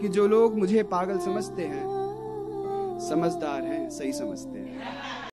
कि जो लोग मुझे पागल समझते हैं समझदार हैं सही समझते हैं।